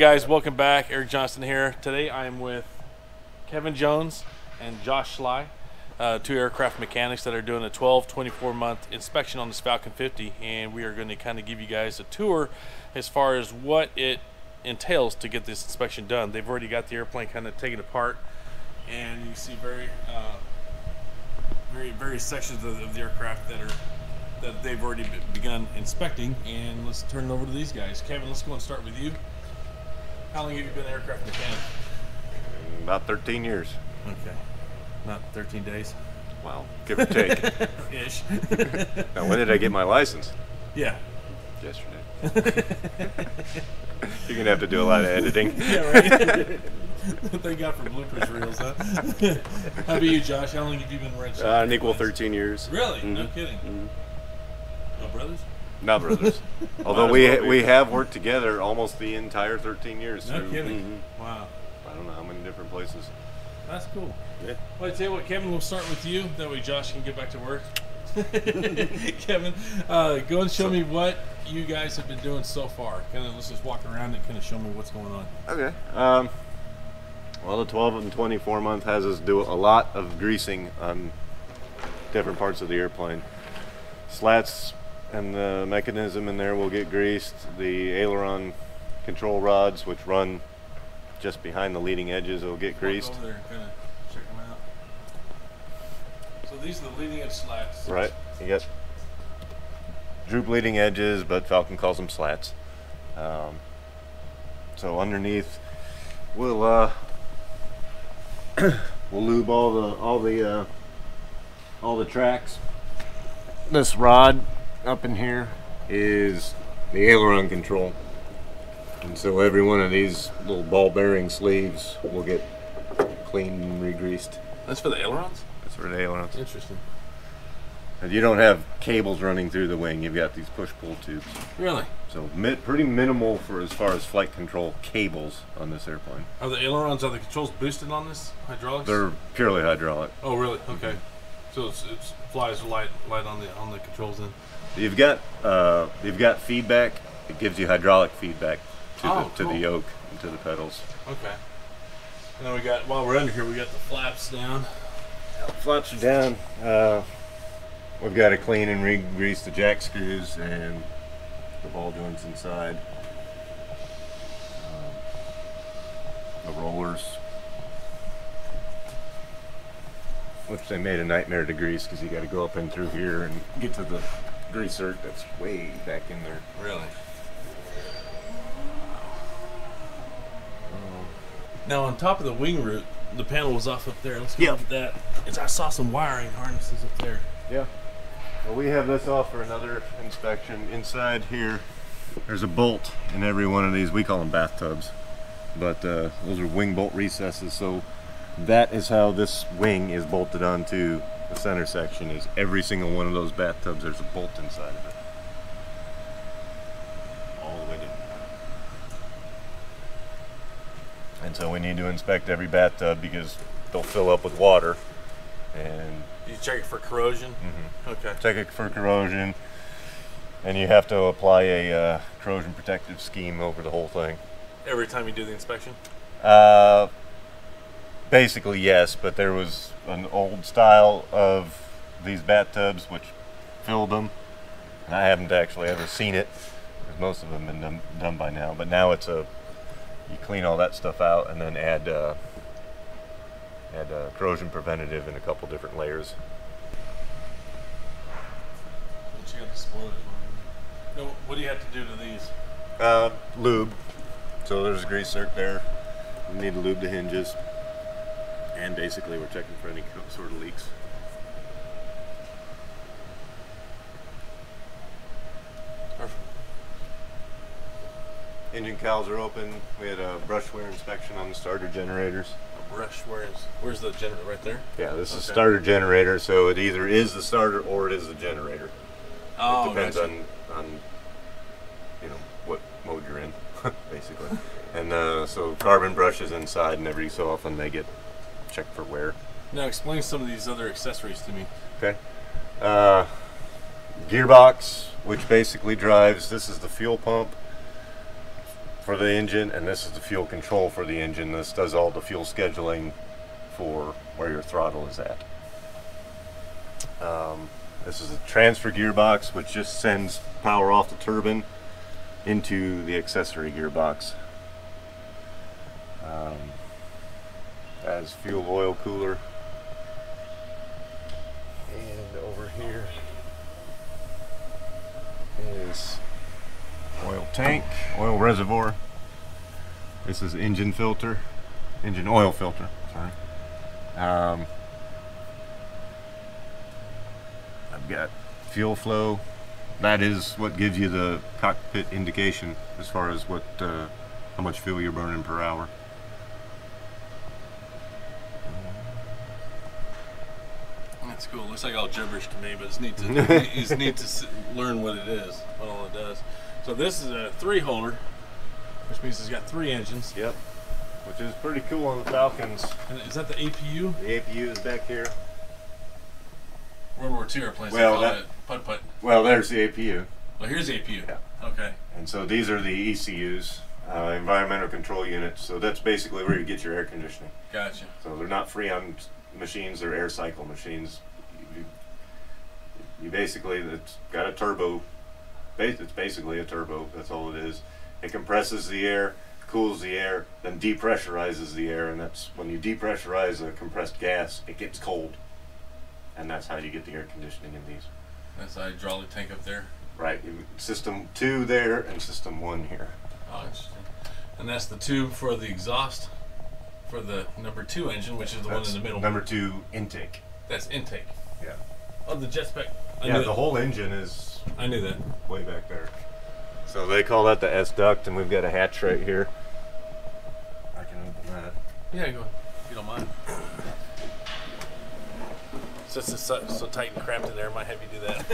guys? Welcome back. Erik Johnston here. Today I am with Kevin Jones and Josh Sly, uh, two aircraft mechanics that are doing a 12, 24 month inspection on this Falcon 50, and we are going to kind of give you guys a tour as far as what it entails to get this inspection done. They've already got the airplane kind of taken apart, and you see very, uh, very, various sections of, of the aircraft that are that they've already be- begun inspecting. And let's turn it over to these guys. Kevin, let's go and start with you. How long have you been an aircraft mechanic? About 13 years. Okay. Not 13 days. Wow, give or take. Ish. now, when did I get my license? yeah. Yesterday. You're gonna have to do a lot of editing. Yeah, right. Thank God for bloopers reels, huh? How about you, Josh? How long have you been wrenching? Uh, an equal 13 years. Really? No Mhm. kidding. Mhm. No brothers? Not brothers. Although we well we have worked together almost the entire 13 years. No through, kidding. Wow. I don't know how many different places. That's cool. Yeah. Well, I tell you what, Kevin, we'll start with you. That way Josh can get back to work. Kevin, uh, go and show me what you guys have been doing so far. Kind of, let's just walk around and kind of show me what's going on. Okay. Um, well, the 12 and 24 month has us do a lot of greasing on different parts of the airplane. Slats and the mechanism in there will get greased. The aileron control rods, which run just behind the leading edges, will get greased. over there and kind of check them out. So these are the leading edge slats. Right. You got droop leading edges, but Falcon calls them slats. Um, so underneath, we'll uh, we'll lube all the all the uh, all the tracks. This rod up in here is the aileron control, and so every one of these little ball bearing sleeves will get cleaned and re-greased. That's for the ailerons? That's for the ailerons. Interesting. And you don't have cables running through the wing. You've got these push-pull tubes. Really? So mi- pretty minimal for as far as flight control cables on this airplane. Are the ailerons, are the controls boosted on this hydraulics? They're purely hydraulic. Oh, really? Okay. So it's, it's flies light light on the on the controls then. You've got uh, you've got feedback. It gives you hydraulic feedback to Oh, the to cool. the yoke and to the pedals. Okay. And then we got while we're under here, we got the flaps down. Flaps are down. Uh, we've got to clean and re-grease the jack screws and the ball joints inside. Um, the rollers, which they made a nightmare to grease because you got to go up in through here and get to the greaser that's way back in there. Really? Now on top of the wing root, the panel was off up there. Let's go Yeah. look at that. It's- I saw some wiring harnesses up there. Yeah. Well, we have this off for another inspection. Inside here, there's a bolt in every one of these. We call them bathtubs, but uh, those are wing bolt recesses. So that is how this wing is bolted onto the center section. Is every single one of those bathtubs? There's a bolt inside of it, all the way down. And so we need to inspect every bathtub because they'll fill up with water, and you check it for corrosion? Mm-hmm. Okay. check it for corrosion, and you have to apply a uh, corrosion protective scheme over the whole thing. Every time you do the inspection? Uh, basically, yes, but there was an old style of these bathtubs which filled them, and I haven't actually ever seen it. 'cause most of them have been done, done by now, but now it's a you clean all that stuff out and then add uh, add uh, corrosion preventative in a couple different layers. What you got the spoilers on? No, what do you have to do to these? Uh, lube. So there's a grease zerk there. We need to lube the hinges. And basically, we're checking for any sort of leaks. Perfect. Engine cowls are open. We had a brush wear inspection on the starter generators. A brush, where is, where's the generator? Right there? Yeah, this is Okay. starter generator, so it either is the starter or it is the generator. Oh, it depends gotcha. on, on, you know, what mode you're in, basically. and uh, so carbon brushes inside, and every so often they get checked for wear. Now explain some of these other accessories to me. Okay. Uh, gearbox, which basically drives. This is the fuel pump. for the engine, and this is the fuel control for the engine. This does all the fuel scheduling for where your throttle is at. Um, this is a transfer gearbox, which just sends power off the turbine into the accessory gearbox. Um, as fuel oil cooler. And over here is oil tank, oil reservoir. This is engine filter, engine oil filter. Sorry. Um, I've got fuel flow. That is what gives you the cockpit indication as far as what uh, how much fuel you're burning per hour. That's cool. Looks like all gibberish to me, but it's neat to it's neat to learn what it is, what all it does. So this is a three holer, which means it's got three engines. Yep. Which is pretty cool on the Falcons. And is that the APU? The APU is back here. World War II airplanes. Well, that- it put put. Well, there's the APU. Well, here's the APU. Yeah. Okay. And so these are the ECUs, uh, environmental control units. So that's basically where you get your air conditioning. Gotcha. So they're not freon machines; they're air cycle machines. You, basically it's got a turbo. It's basically a turbo. That's all it is. It compresses the air, cools the air, then depressurizes the air, and that's when you depressurize a compressed gas, it gets cold, and that's how you get the air conditioning in these. That's the hydraulic tank up there. Right, system two there and system one here. Oh, interesting. And that's the tube for the exhaust for the number two engine, which is the That's one in the middle. Number two intake. That's intake. Yeah. Oh, the jet spec. I yeah, the that. whole engine is I knew that. way back there. So they call that the S duct, and we've got a hatch right here. I can open that. Yeah, go. If you don't mind. Since it's so, so tight and cramped in there, I might have you do that.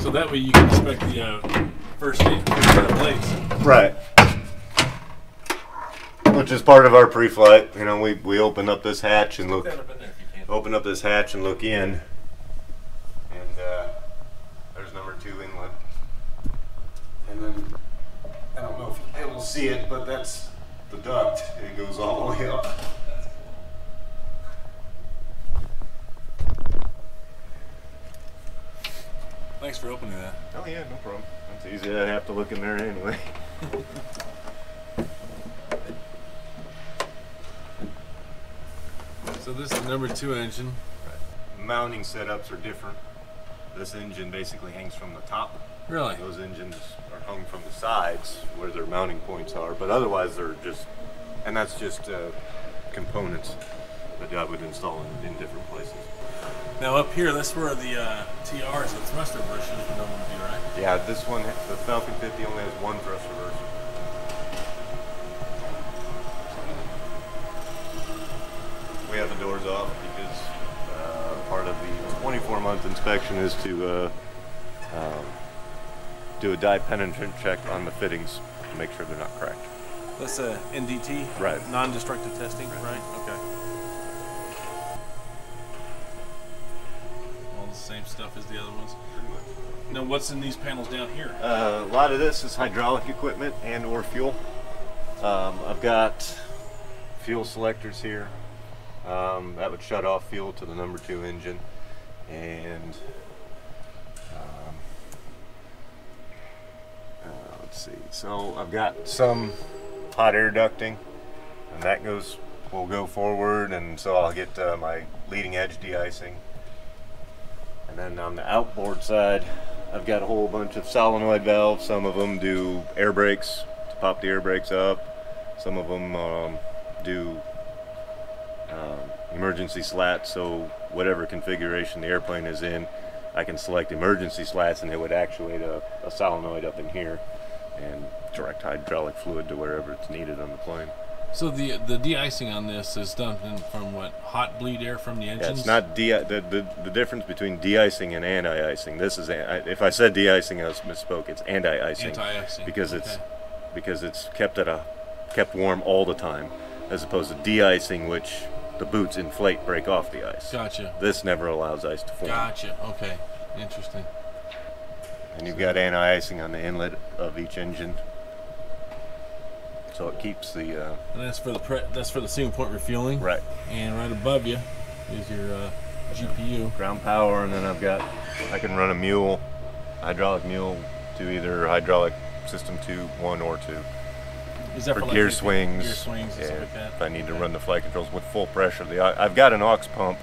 so that way you can inspect the uh, first aid first set of blades. Right. Which is part of our pre-flight. You know, we we open up this hatch and look. Up in there if you can. Open up this hatch and look in. And uh, there's number two inlet. And then I don't know if to see it, but that's the duct. It goes all the way up. Thanks for opening that. Oh yeah, no problem. That's easy. I have to look in there anyway. So this is the number two engine. Mounting setups are different. This engine basically hangs from the top. Really? Those engines are hung from the sides where their mounting points are, but otherwise they're just, and that's just uh, components that I would install in, in different places. Now up here, that's where the uh, TRs, the thruster bushes, would normally be, right? Yeah, this one, the Falcon 50 only has one thrust reverser. We have the doors off because uh, part of the 24 month inspection is to uh, um, do a dye penetrant check on the fittings to make sure they're not cracked. That's a NDT, Right. Non-destructive testing, right? Okay. All the same stuff as the other ones. Now, what's in these panels down here? Uh, a lot of this is hydraulic equipment and or fuel. Um, I've got fuel selectors here. Um, that would shut off fuel to the number two engine. And um, uh, let's see. So I've got some hot air ducting, and that goes will go forward, and so I'll get uh, my leading edge de-icing. And then on the outboard side, I've got a whole bunch of solenoid valves. Some of them do air brakes to pop the air brakes up. Some of them um, do um, emergency slats. So whatever configuration the airplane is in, I can select emergency slats, and it would actuate a, a solenoid up in here and direct hydraulic fluid to wherever it's needed on the plane. So the the de-icing on this is done in- from what hot bleed air from the Yeah, engines. it's not de- the, the the difference between de-icing and anti-icing. This is if I said de-icing, I was misspoke. It's anti-icing. anti-icing because it's because it's kept at a kept warm all the time, as opposed to de-icing, which the boots inflate, break off the ice. Gotcha. This never allows ice to form. Gotcha. Okay. Interesting. And you've got anti-icing on the inlet of each engine. So it keeps the, uh, And that's for the pre- that's for the single point refueling. right, And right above you is your uh, GPU. ground power, and then I've got, I can run a mule, hydraulic mule to either hydraulic system two, one or two. Is that For for, like, gear the- swings, Gear swings yeah, like if I need to Okay. run the flight controls with full pressure. The I've got an aux pump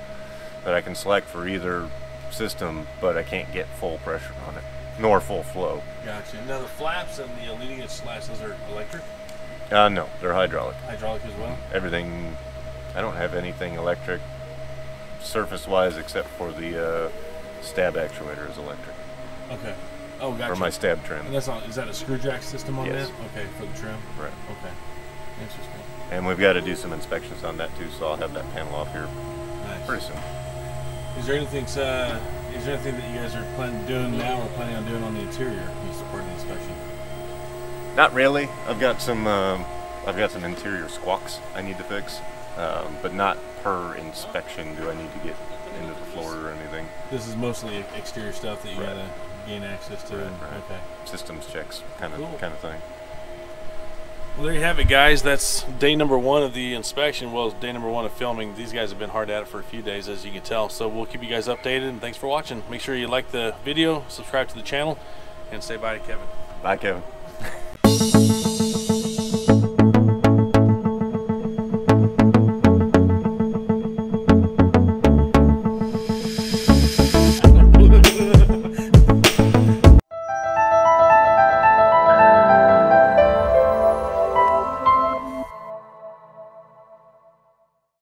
that I can select for either system, but I can't get full pressure on it, nor full flow. Gotcha. Now the flaps and the leading edge slats, those are electric, Uh, no, they're hydraulic. hydraulic as well. Everything, I don't have anything electric surface-wise except for the uh, stab actuator is electric Okay. Oh, gotcha. for my stab trim. and that's on. Is that a screw jack system on Yes. that? Okay, for the trim. Right. Okay. Interesting. And we've got to do some inspections on that too, so I'll have that panel off here Nice. pretty soon. Is there anything? Uh, is there anything that you guys are planning doing now, or planning on doing on the interior? You supporting the inspection? Not really. I've got some. Um, I've got some interior squawks I need to fix, um, but not per inspection do I need to get into the floor or anything. This is mostly exterior stuff that you Right. gotta gain access to. Right, right. Okay. Systems checks, kind of, Cool. kind of thing. Well, there you have it, guys. That's day number one of the inspection. Well, day number one of filming. These guys have been hard at it for a few days, as you can tell. So we'll keep you guys updated. And thanks for watching. Make sure you like the video, subscribe to the channel, and say bye to Kevin. Bye, Kevin.